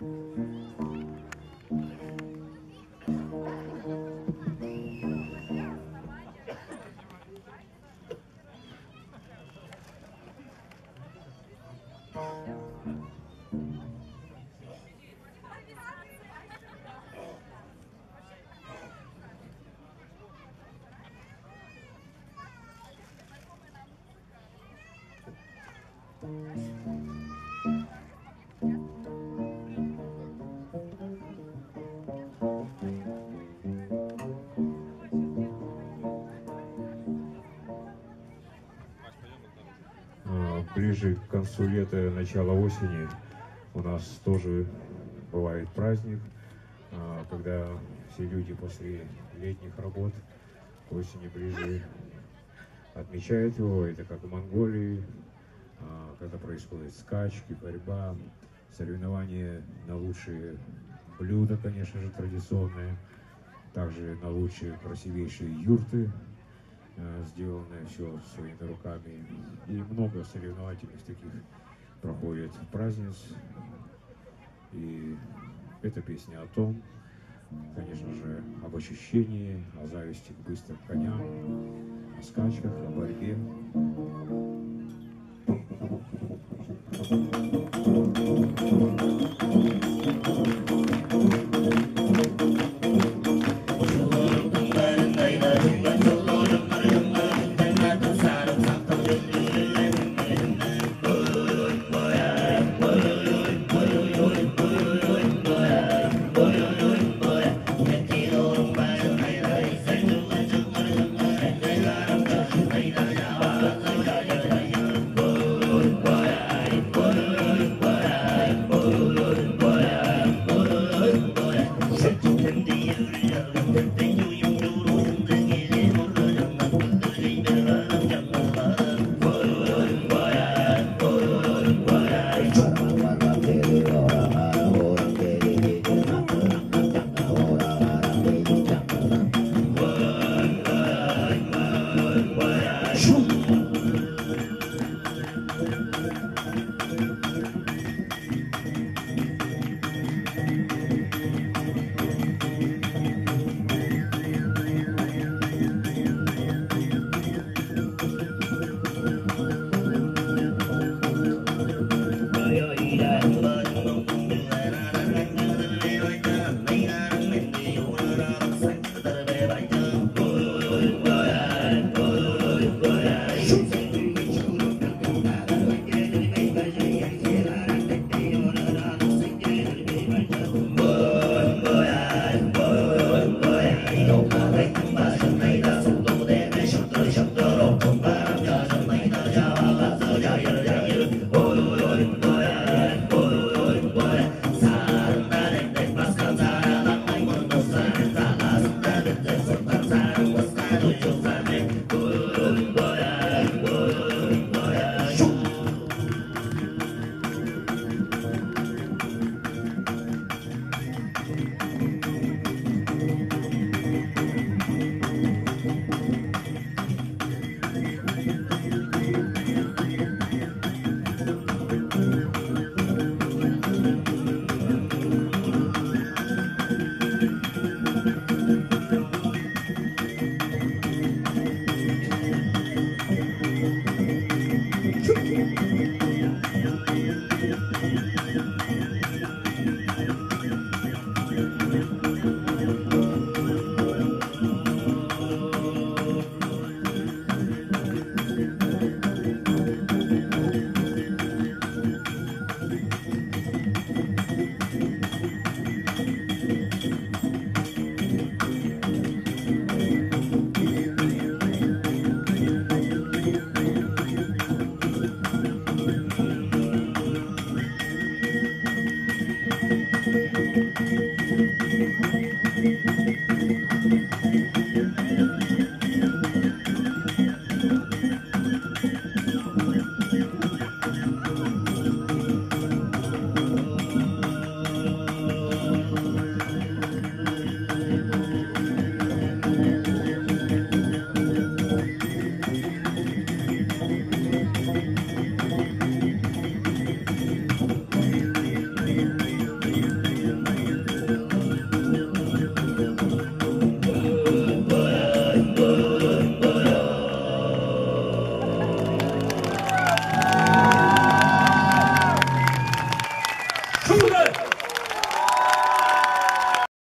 Thank mm -hmm. you. Ближе к концу лета, начало осени. У нас тоже бывает праздник, а, когда все люди после летних работ к осени ближе отмечают его. Это как в Монголии, а, когда происходят скачки, борьба, соревнования на лучшие блюда, конечно же, традиционные, также на лучшие красивейшие юрты, сделанное все своими руками. И много соревновательных таких проходит праздниц. И эта песня о том, конечно же, об ощущении, о зависти к быстрым коням, о скачках, о борьбе. Thank